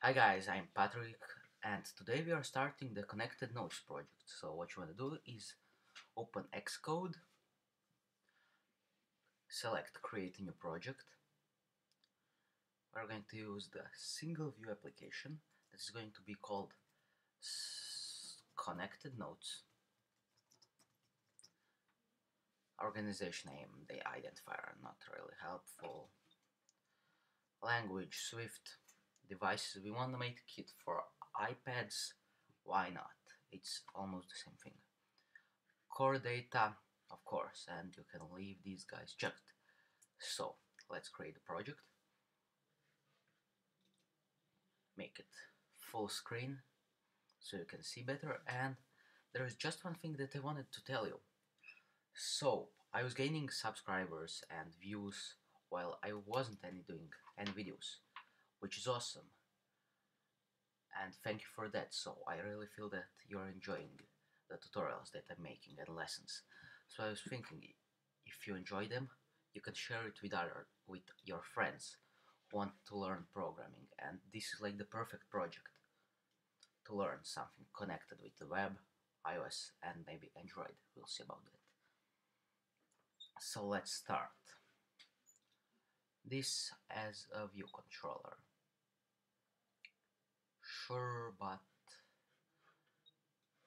Hi guys, I'm Patrik and today we are starting the Connected Notes project. So what you want to do is open Xcode, select create new project. We're going to use the single view application that is going to be called Connected Notes. Organization name, the identifier not really helpful. Language, Swift, devices. We want to make a kit for iPads. Why not? It's almost the same thing. Core data of course and you can leave these guys checked so. Let's create a project. Make it full screen so you can see better. And there is just one thing that I wanted to tell you. So I was gaining subscribers and views while I wasn't any doing any videos which is awesome. And thank you for that. So I really feel that you're enjoying the tutorials that I'm making and lessons. So I was thinking, if you enjoy them, you can share it with other with your friends who want to learn programming. And this is like the perfect project to learn something connected with the web, iOS, and maybe Android. We'll see about that. So let's start this as a view controller sure, but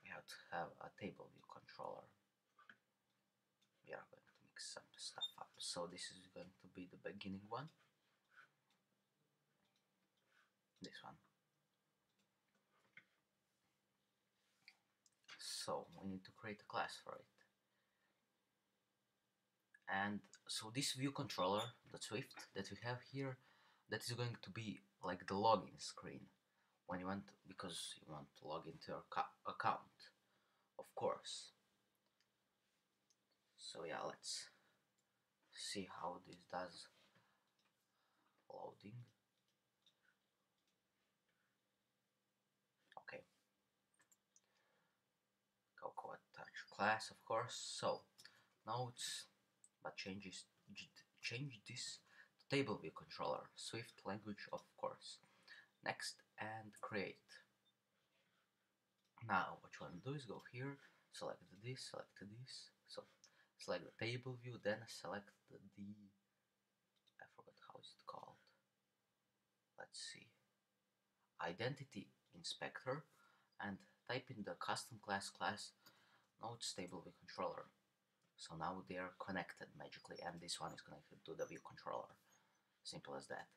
we have to have a table view controller. We are going to mix some stuff up. So this is going to be the beginning one. This one. So we need to create a class for it. And so this view controller, the Swift that we have here, that is going to be like the login screen when you want because you want to log into your account of course. So yeah let's see how this does loading. Okay. Cocoa touch class of course. So notes but changes change this to table view controller Swift language of course. Next and create. Now what you want to do is go here select this select this so select the table view then select the I forgot how is it called. Let's see. Identity inspector and type in the custom class class notes table view controller. So now they are connected magically and this one is connected to the view controller. Simple as that.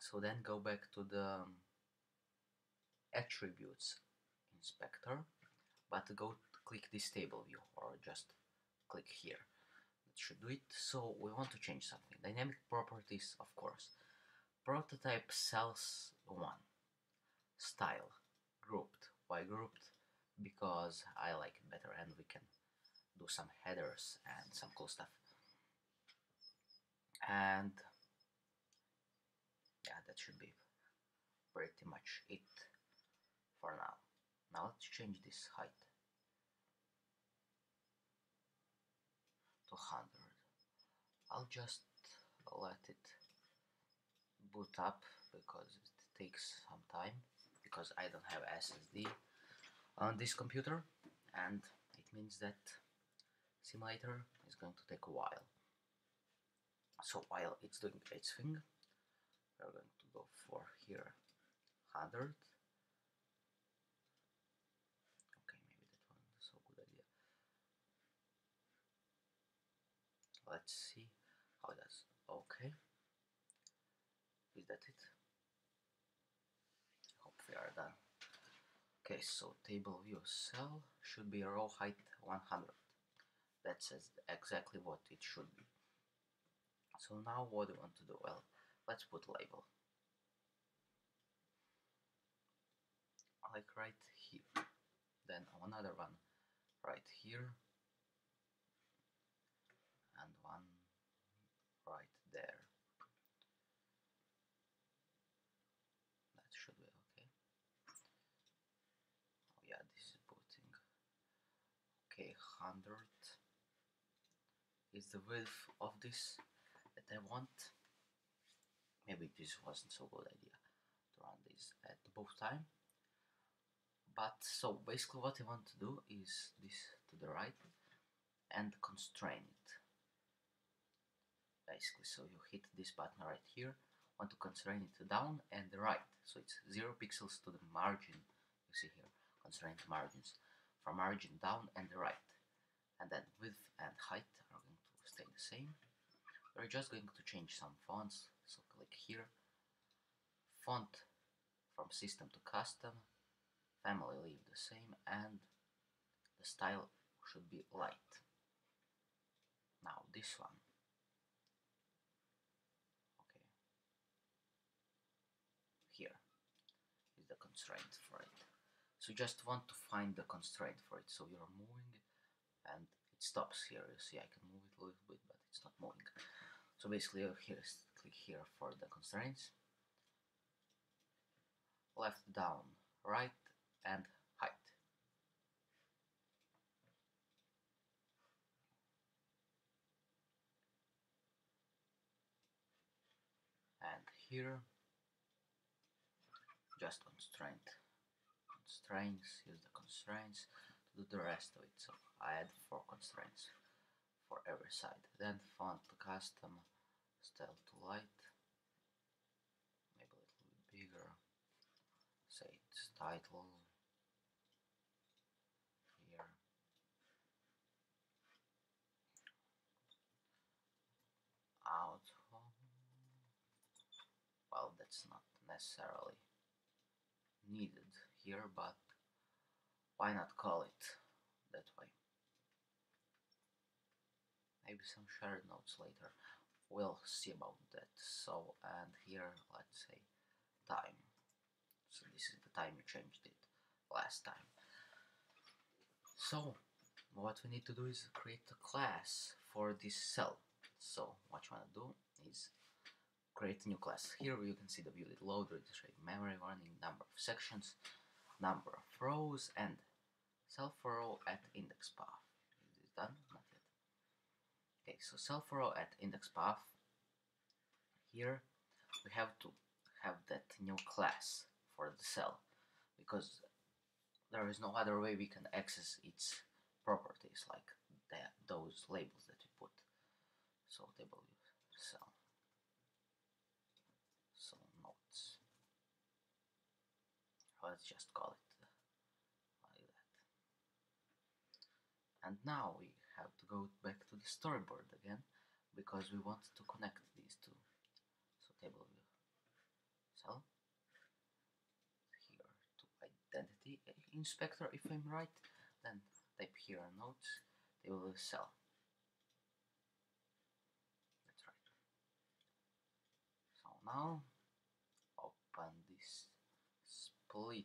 So then go back to the um, attributes inspector. But go click this table view or just click here. That should do it. So we want to change something. Dynamic properties of course. Prototype cells one. Style. Grouped. Why grouped? Because I like it better and we can do some headers and some cool stuff. And yeah that should be pretty much it for now. Now let's change this height to 100 I'll just let it boot up because it takes some time because I don't have SSD on this computer and it means that simulator is going to take a while. So while it's doing its thing we're going to go for here 100 okay maybe that wasn't so good idea let's see how that's okay. Is that it? Hope we are done. Okay so table view cell should be row height 100 that says exactly what it should be. So now what do we want to do? Well let's put label. Like right here. Then another one right here and one right there that should be okay oh yeah this is booting okay 100 is the width of this that I want maybe this wasn't so good idea to run this at both time. But so basically what I want to do is this to the right and constrain it. Basically, so you hit this button right here, want to constrain it down and right. So it's 0 pixels to the margin, you see here, constraint margins, from margin down and right. And then width and height are going to stay the same. We're just going to change some fonts, so click here, font from system to custom, family leave the same, and the style should be light. Now this one. Okay. Here is the constraint for it. So you just want to find the constraint for it. So you're moving and it stops here. You see I can move it a little bit but it's not moving. So basically uh, here click here for the constraints. Left down, right and height. And here just constraint. Constraints, use the constraints to do the rest of it. So I add four constraints for every side. Then font to custom, style to light, maybe a little bit bigger, say it's title, here, out, well that's not necessarily needed here but why not call it that way maybe some shared notes later. We'll see about that. So, and here, let's say time. So this is the time you changed it last time. So, what we need to do is create a class for this cell. So, what you want to do is create a new class. Here you can see the view load, registry, memory warning, number of sections, number of rows, and self row at index path. Is this done? Not yet. Okay, so self row at index path. Here we have to have that new class for the cell because there is no other way we can access its properties like that, those labels that we put. So table cell. So notes. Let's just call it like that. And now we have to go back to the storyboard again because we want to connect these two. So table view. Cell here to identity. Inspector if I'm right then type here notes table view cell. That's right. So now open this split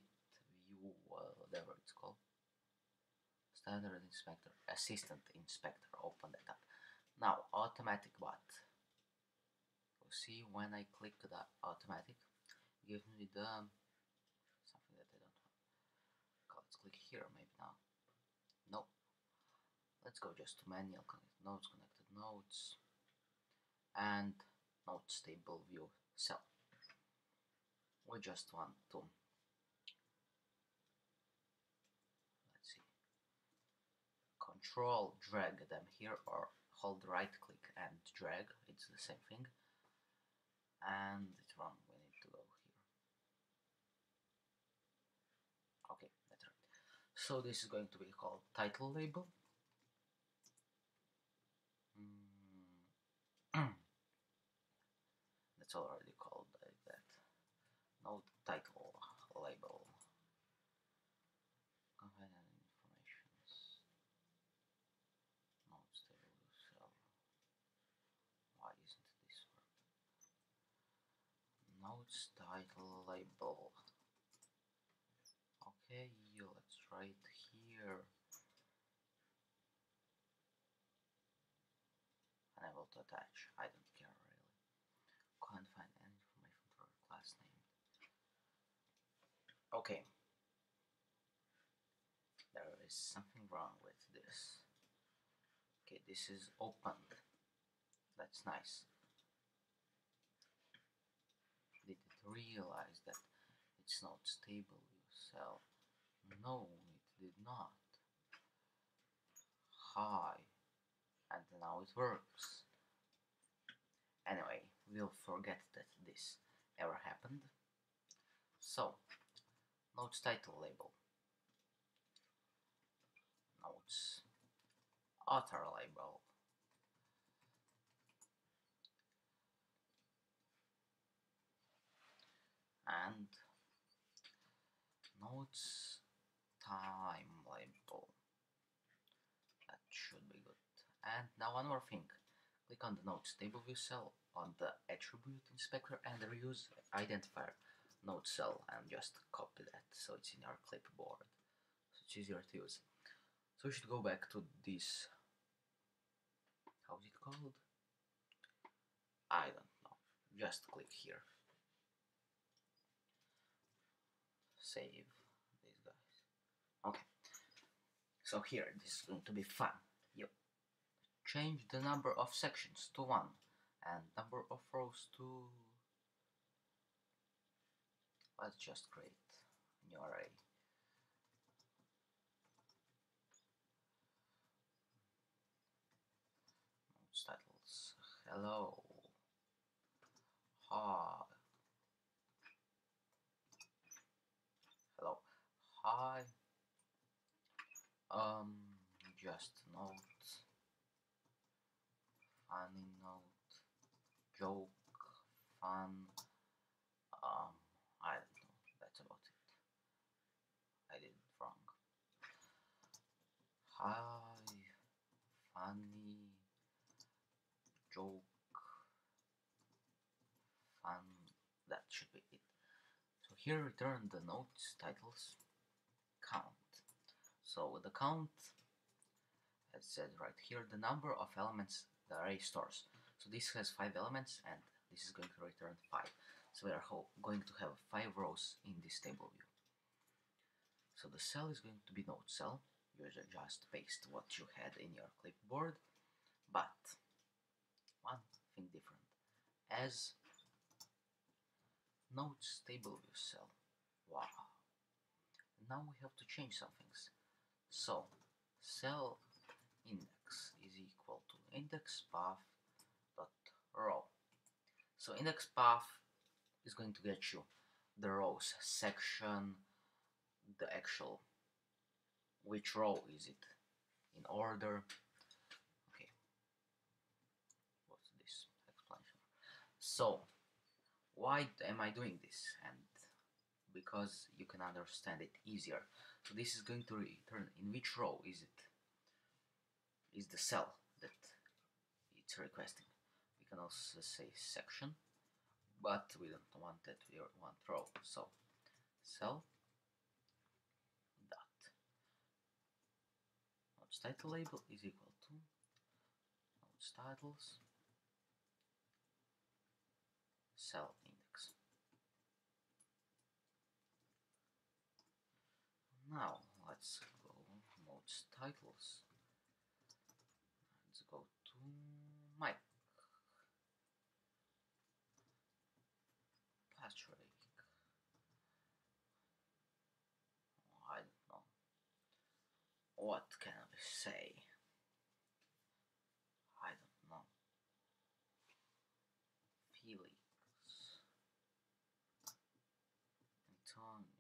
view whatever it's called standard inspector, assistant inspector, open that up. Now, automatic what? See when I click the automatic, give me the something that I don't want. Let's click here maybe now. Nope. Let's go just to manual connect nodes, Connected Notes, and notes table view cell. We just want to control drag them. Here or hold right click and drag it's the same thing. And it's wrong we need to go here. Okay that's right. So this is going to be called title label. Mm. that's already called like that. No title notes title label. Okay let's it here. Unable to attach I don't care really. Can't find any information for class name. Okay. There is something wrong with this. Okay this is opened. That's nice did it realize that It's notes table view cell. No, it did not. Hi. And now it works. Anyway, we'll forget that this ever happened. So, notes title label. Notes author label. And notes time label. That should be good. And now one more thing. Click on the notes table view cell on the attribute inspector and reuse identifier note cell and just copy that so it's in your clipboard so it's easier to use. So we should go back to this how's it called? I don't know. Just click here. Save these guys. Okay. So here this is going to be fun. You change the number of sections to one and number of rows to let's just create a new array titles hello hi hello hi um just note funny note joke fun um I don't know that's about it. I did it wrong. Hi funny joke fun that should be it. So here return the notes titles count. So the count it says right here the number of elements the array stores so this has five elements and this is going to return five. So we are going to have five rows in this table view. So the cell is going to be note cell. You just paste what you had in your clipboard but one thing different. As notes table view cell wow now we have to change some things. So cell index is equal to index path dot row. So index path is going to get you the rows section the actual which row is it in order? Okay. What's this explanation? So why am I doing this? And because you can understand it easier. So this is going to return in which row is it? Is the cell that it's requesting. We can also say section but we don't want that we want row so cell dot. Title label is equal to notes titles cell index now let's go notes titles. Let's go to Mike Patrick. I don't know. What can I say I don't know Felix Antonio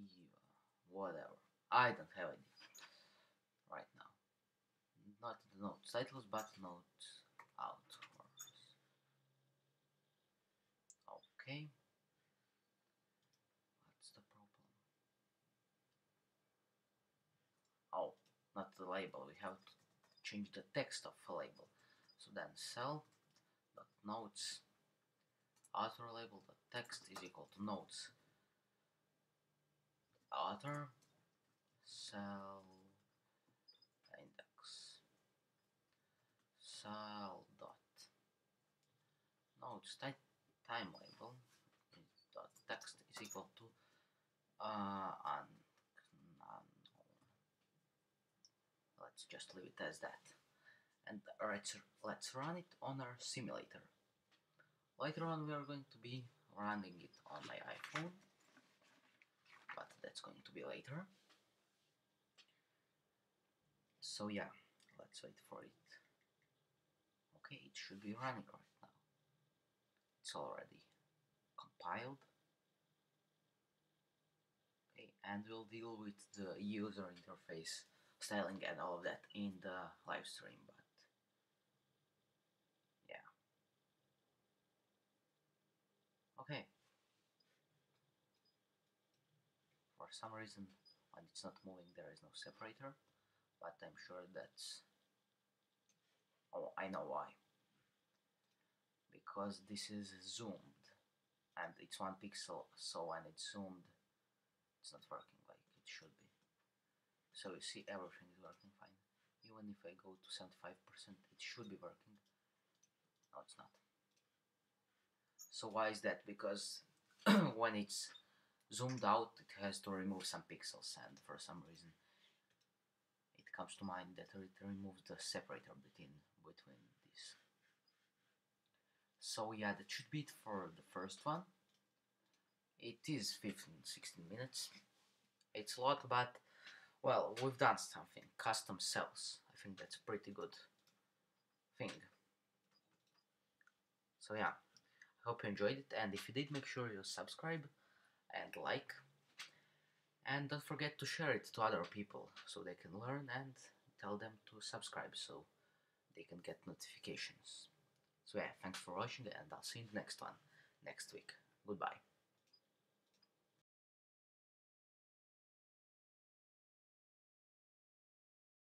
Eva, whatever. I don't have any right now. Not the notes titles, but notes authors. Okay. What's the problem? Oh, not the label. We have to change the text of a label. So then cell dot notes author label the text is equal to notes author cell index. Cell dot. Notes type time label. Dot text is equal to uh unknown. Let's just leave it as that. And let's, let's run it on our simulator. Later on we are going to be running it on my iPhone, that's going to be later. So yeah, let's wait for it. Okay, it should be running right now. It's already compiled. Okay, and we'll deal with the user interface styling and all of that in the live stream, but yeah. Okay. For some reason, when it's not moving, there is no separator, but I'm sure that's. Oh, I know why. Because this is zoomed, and it's one pixel, so when it's zoomed, it's not working like it should be. So you see everything is working fine. Even if I go to 75%, it should be working. No, it's not. So why is that? Because when it's zoomed out, it has to remove some pixels, and for some reason, it comes to mind that it removes the separator between between these. So yeah, that should be it for the first one. It is 15, 16 minutes. It's a lot, but well, we've done something. Custom cells. I think that's a pretty good thing. So yeah, I hope you enjoyed it, and if you did, make sure you subscribe and like. And don't forget to share it to other people so they can learn and tell them to subscribe so they can get notifications. So yeah, thanks for watching and I'll see you in the next one next week. Goodbye.